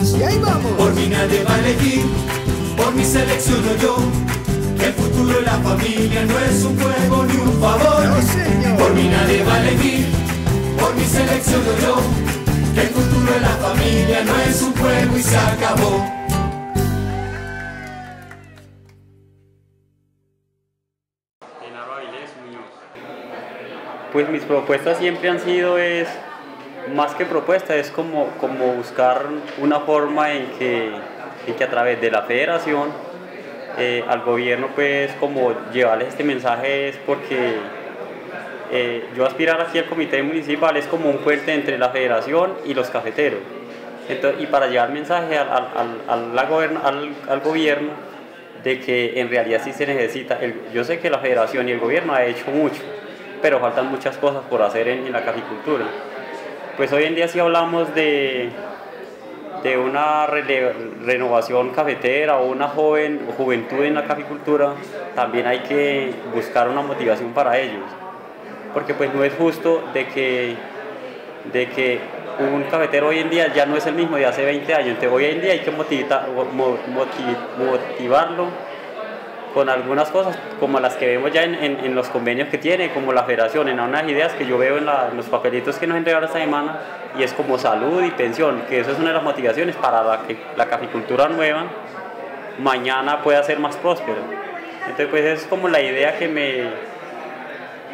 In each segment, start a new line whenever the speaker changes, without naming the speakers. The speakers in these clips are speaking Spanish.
Y ahí vamos.
Por mí nadie va a elegir, por mi selecciono yo. El futuro de la familia no es un juego ni un favor.
No, señor.
Por mí nadie va a elegir, por mi selecciono yo. El futuro de la familia no es un juego y se acabó.
Pues mis propuestas siempre han sido es, más que propuesta, es como, como buscar una forma en que, en que a través de la federación eh, al gobierno pues como llevarles este mensaje es porque eh, yo aspirar aquí al comité municipal es como un puente entre la federación y los cafeteros. Entonces, y para llevar mensaje al, al, al, goberno, al, al gobierno de que en realidad sí se necesita. El, yo sé que la federación y el gobierno ha hecho mucho, pero faltan muchas cosas por hacer en la caficultura. Pues hoy en día si hablamos de, de una renovación cafetera o una joven o juventud en la caficultura, también hay que buscar una motivación para ellos. Porque pues no es justo de que, de que un cafetero hoy en día ya no es el mismo de hace 20 años. Entonces hoy en día hay que motivar, motivarlo con algunas cosas como las que vemos ya en, en, en, los convenios que tiene, como la federación, en unas ideas que yo veo en, la, en, los papelitos que nos entregaron esta semana, y es como salud y pensión, que eso es una de las motivaciones para la que la caficultura nueva mañana pueda ser más próspera. Entonces pues es como la idea que me,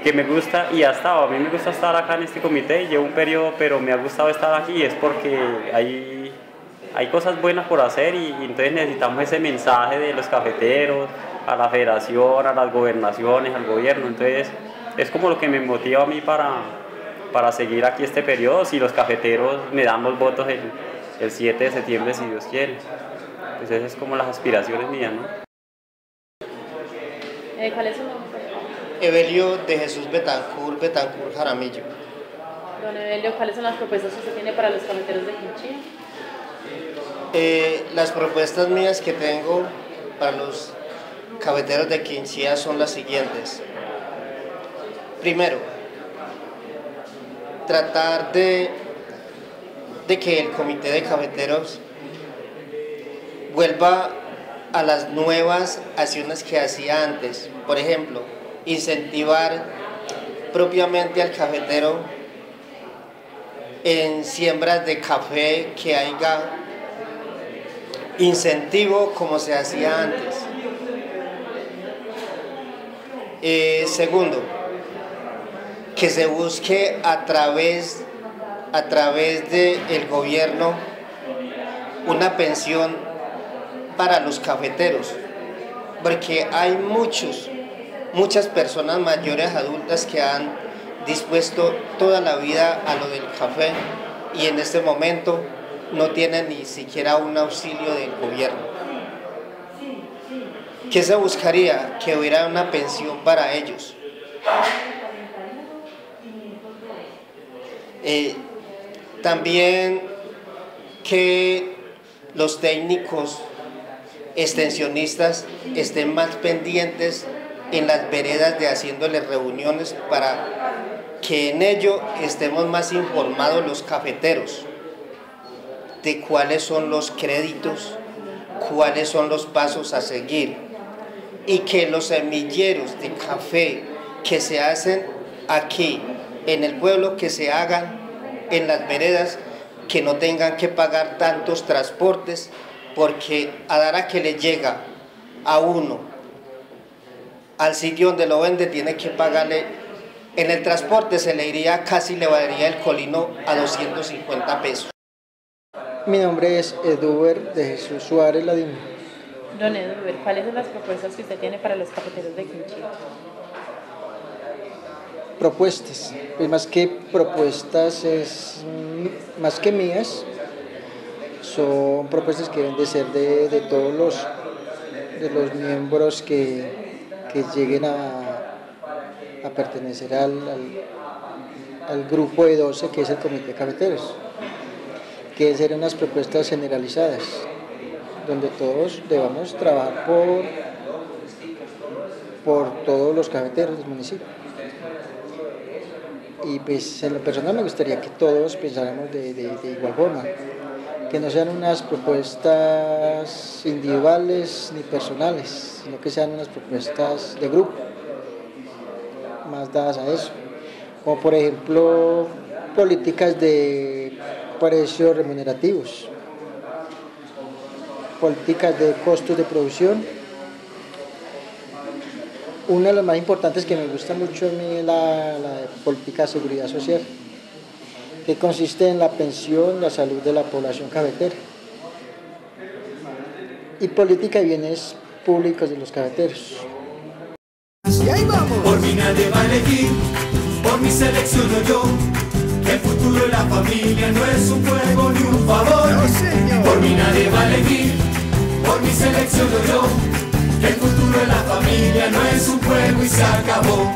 que me gusta y ha estado, a mí me gusta estar acá en este comité, llevo un periodo, pero me ha gustado estar aquí y es porque hay, hay cosas buenas por hacer y, y entonces necesitamos ese mensaje de los cafeteros, a la federación, a las gobernaciones, al gobierno. Entonces, es como lo que me motiva a mí para, para seguir aquí este periodo. Si los cafeteros me dan los votos el, el 7 de septiembre, si Dios quiere. Pues esas es como las aspiraciones mías, ¿no?
Eh, ¿Cuál es su nombre?
Evelio de Jesús Betancur, Betancur Jaramillo.
Don Evelio, ¿cuáles son las propuestas que usted tiene para los cafeteros de Quinchía?
Eh, las propuestas mías que tengo para los cafeteros de Quinchía son las siguientes. Primero, tratar de, de que el comité de cafeteros vuelva a las nuevas acciones que hacía antes. Por ejemplo, incentivar propiamente al cafetero en siembras de café que haya incentivo como se hacía antes. Eh, segundo, que se busque a través, a través del gobierno una pensión para los cafeteros, porque hay muchos, muchas personas mayores adultas que han dispuesto toda la vida a lo del café y en este momento no tienen ni siquiera un auxilio del gobierno. ¿Qué se buscaría? Que hubiera una pensión para ellos. Eh, también que los técnicos extensionistas estén más pendientes en las veredas de haciéndoles reuniones para que en ello estemos más informados los cafeteros de cuáles son los créditos, cuáles son los pasos a seguir y que los semilleros de café que se hacen aquí en el pueblo, que se hagan en las veredas, que no tengan que pagar tantos transportes, porque a dar a que le llega a uno al sitio donde lo vende, tiene que pagarle, en el transporte se le iría, casi le valdría el colino a 250 pesos.
Mi nombre es Eduber de Jesús Suárez Ladino.
Don Eduber, ¿cuáles son las propuestas que usted tiene para los cafeteros de Quinchía?
Propuestas, pues más que propuestas, es más que mías, son propuestas que deben de ser de, de todos los, de los miembros que, que lleguen a, a pertenecer al, al, grupo de 12 que es el Comité de Cafeteros, que serían unas propuestas generalizadas, donde todos debamos trabajar por, por todos los cafeteros del municipio. Y pues en lo personal me gustaría que todos pensáramos de, de, de igual forma, que no sean unas propuestas individuales ni personales, sino que sean unas propuestas de grupo, más dadas a eso. Como por ejemplo políticas de precios remunerativos, políticas de costos de producción. Una de las más importantes que me gusta mucho a mí es la, la política de seguridad social que consiste en la pensión, la salud de la población cafetera y política de bienes públicos de los cafeteros.
Y ahí vamos. Por mí nadie va a elegir, por mi selección yo. El futuro de la familia no es un juego ni un favor. por mí nadie va a elegir, por mi selección yo. El futuro de la familia no es un juego y se acabó.